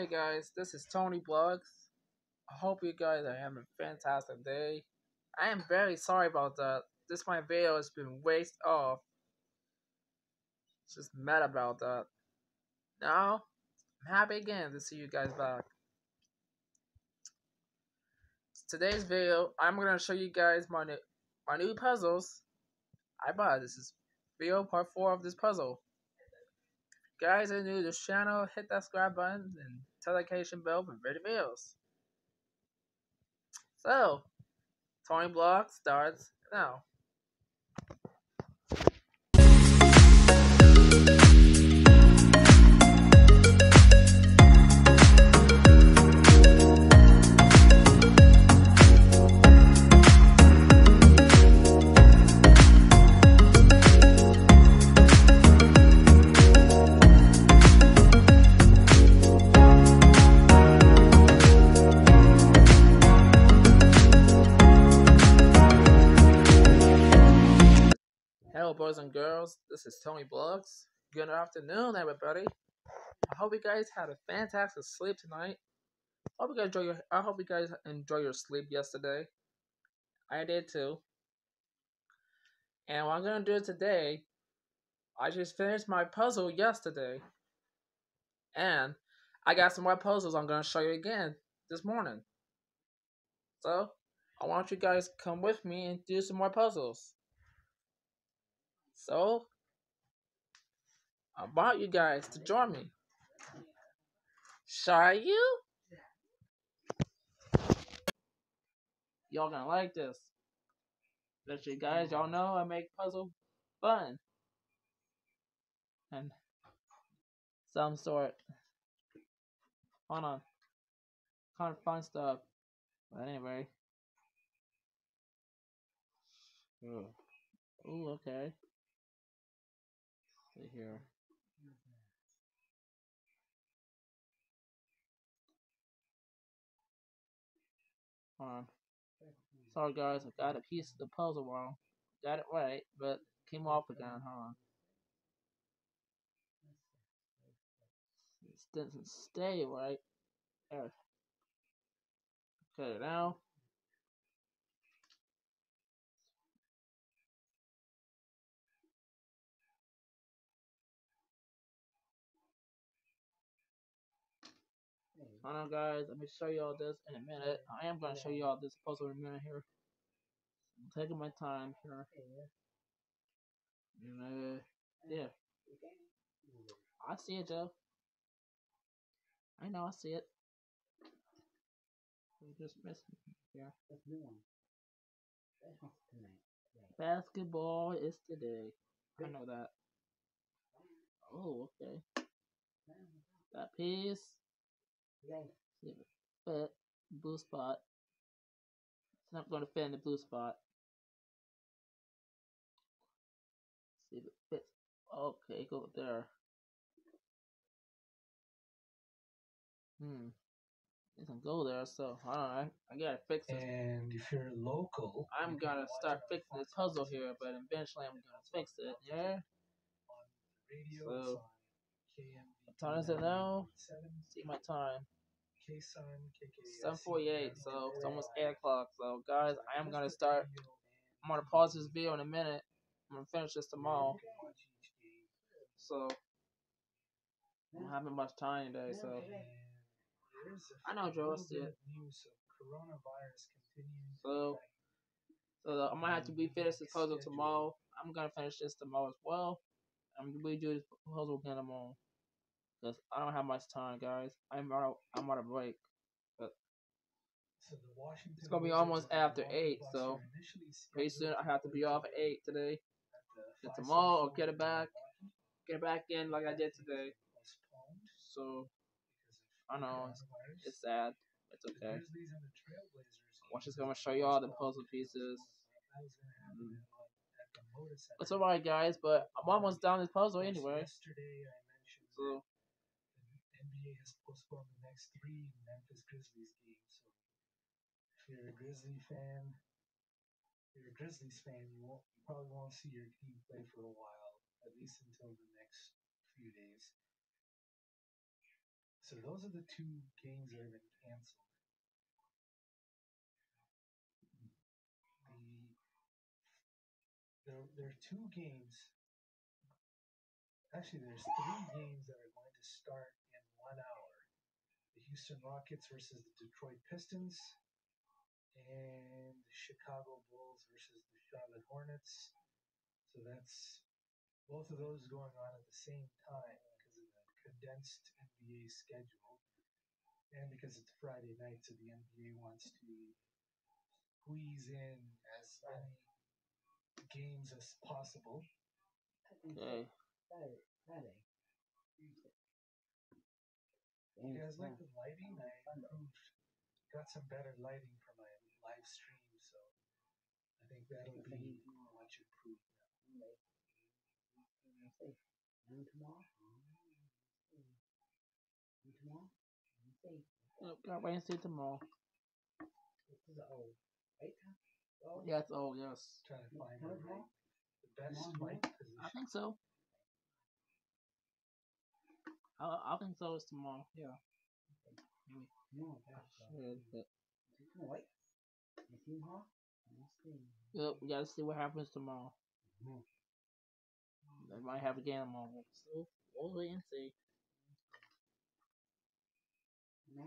Hey guys, this is Tony Vlogs. I hope you guys are having a fantastic day. I am very sorry about that. This my video has been waste off. Just mad about that. Now, I'm happy again to see you guys back. Today's video, I'm gonna show you guys my new my new puzzles. I bought this is video part four of this puzzle guys are new to this channel, hit that subscribe button and notification bell for video videos. So, Tony Block starts now. Is Tony Vlogs. Good afternoon, everybody. I hope you guys had a fantastic sleep tonight. I hope you guys enjoy your. I hope you guys enjoy your sleep yesterday. I did too. And what I'm gonna do today, I just finished my puzzle yesterday, and I got some more puzzles I'm gonna show you again this morning. So I want you guys to come with me and do some more puzzles. So, I want you guys to join me. Shall you? Y'all gonna like this. Let you guys, y'all know I make puzzle fun. And some sort. Hold on. Kind of fun stuff. But anyway. Hmm. Ooh okay see here. On. Sorry guys, I got a piece of the puzzle wrong. Got it right, but came off again. Hold on. It doesn't stay right. There. Okay, now Hold on, guys. Let me show you all this in a minute. I am going to show you all this puzzle in a minute here. I'm taking my time here. And, uh, yeah. I see it, Joe. I know, I see it. We just missing here. Basketball is today. I know that. Oh, okay. That piece. See fit blue spot. It's not going to fit in the blue spot. See if it fits. Okay, go there. Hmm. It doesn't go there, so I don't know. I, I gotta fix it. And if you're local, I'm gonna start fixing this puzzle here, but eventually I'm gonna fix it. Yeah. radio, So, KM, What time is it now? See my time. Seven forty-eight. So it's almost eight o'clock. So guys, I am gonna start. I'm gonna pause this video in a minute. I'm gonna finish this tomorrow. So I don't have much time today. So I know, Joe. I see it. So so I might have to be finish this puzzle tomorrow. I'm gonna finish this tomorrow as well. I'm gonna do this puzzle again tomorrow. Cause I don't have much time, guys. I'm out. I'm on a break. But it's gonna be almost after eight, so pretty soon I have to be off at eight today. And tomorrow I'll get it back, get it back in like I did today. So I know it's, it's sad. It's okay. I'm just gonna show you all the puzzle pieces. Mm. It's alright, guys, but I'm almost done this puzzle anyway. So Has postponed the next three Memphis Grizzlies games. So if you're a Grizzly fan, if you're a Grizzlies fan, you won't you probably won't see your team play for a while, at least until the next few days. So those are the two games that have been canceled. The there there are two games. Actually, there's three games that are going to start in one hour. The Houston Rockets versus the Detroit Pistons, and the Chicago Bulls versus the Charlotte Hornets. So that's both of those going on at the same time because of the condensed NBA schedule, and because it's Friday night, so the NBA wants to squeeze in as many games as possible. Okay. Friday. Friday. Tuesday. You guys like the lighting? I improved, got some better lighting for my live stream, so I think that'll What time be is tomorrow? much improved now. Monday. Wednesday. And tomorrow? And tomorrow? Wednesday. Yep, got Wednesday tomorrow. This is old. Right now? Oh, Yes, oh yes. Trying to find the, tomorrow? right, the best Tomorrow, mic I think so. I, I think so. It's tomorrow. Yeah. Tomorrow, that's, Shit, but- Tomorrow, right? And tomorrow? Wednesday. Yep, we gotta see what happens tomorrow. Mhm. They might have a game tomorrow. So we'll wait and see. Nah.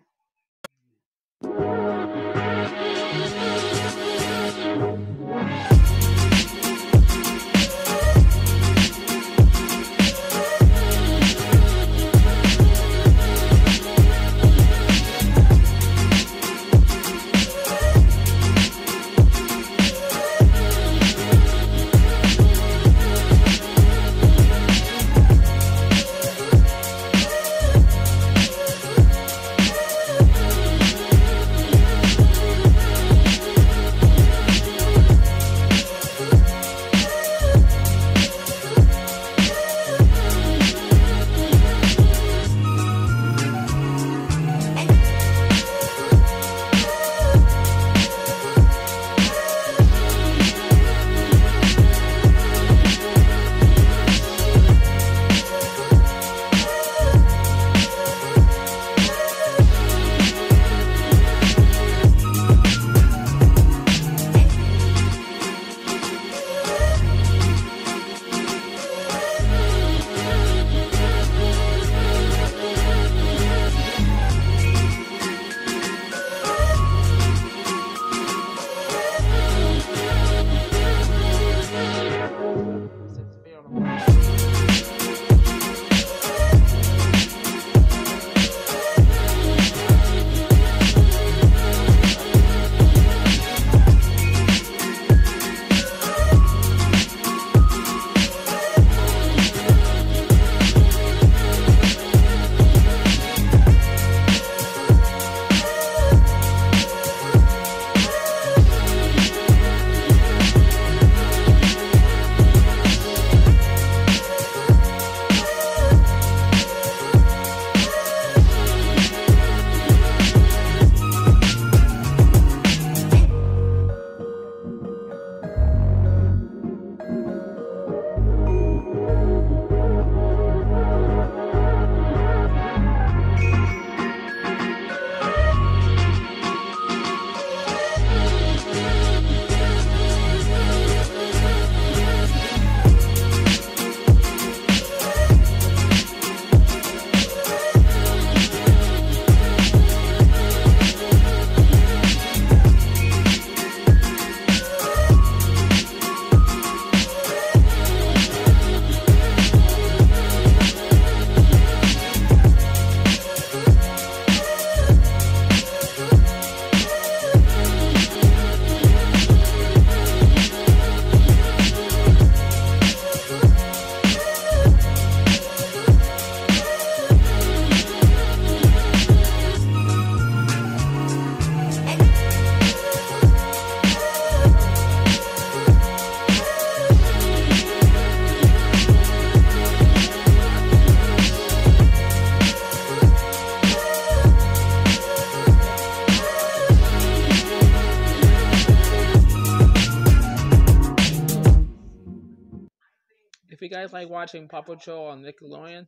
Guys like watching Paw Patrol on Nickelodeon,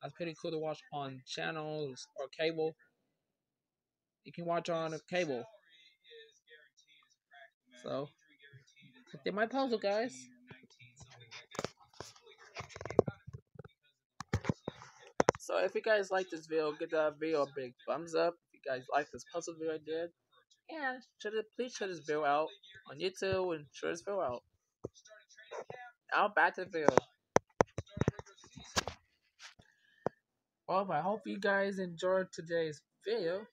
That's pretty cool to watch on channels or cable. You can watch on cable. So, did my puzzle, guys. So if you guys like this video, give that video a big thumbs up. If you guys like this puzzle video I did, and it, please share this video out on YouTube and share this video out. To the. Well, I hope you guys enjoyed today's video,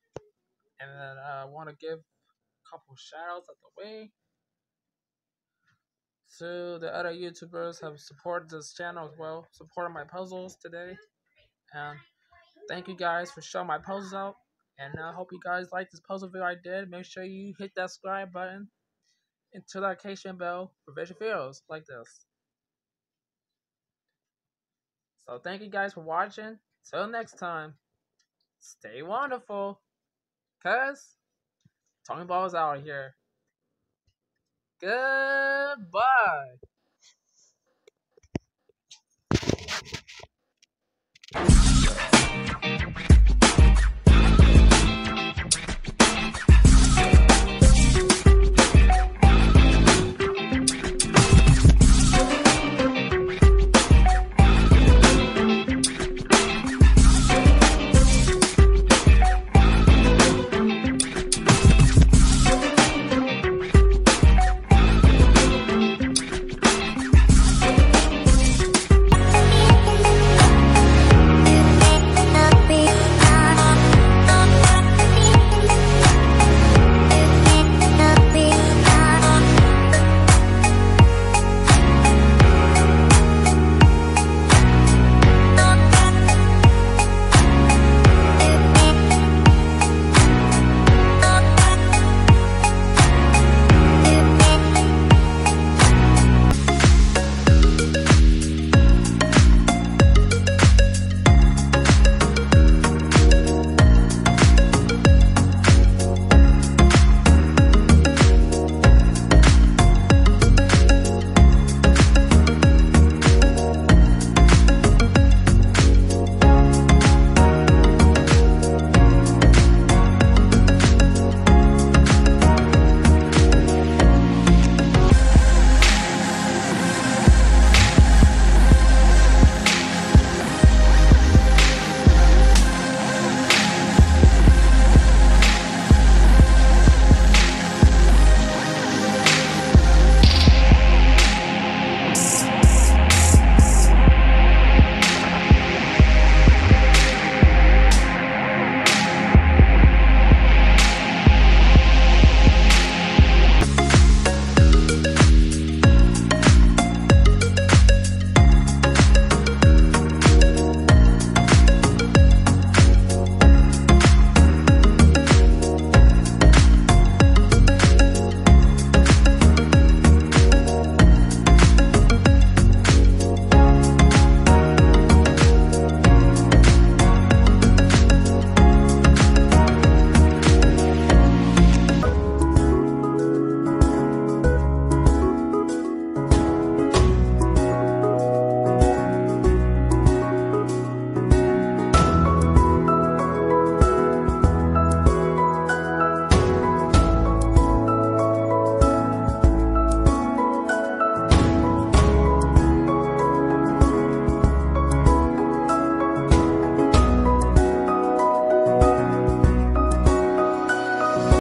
and then I want to give a couple shoutouts out the way to the other YouTubers have supported this channel as well, supported my puzzles today. And thank you guys for showing my puzzles out. And I hope you guys like this puzzle video I did. Make sure you hit that subscribe button and the notification bell for future videos like this. So thank you guys for watching. Till next time, stay wonderful. Cause Tony Ball's out of here. Goodbye.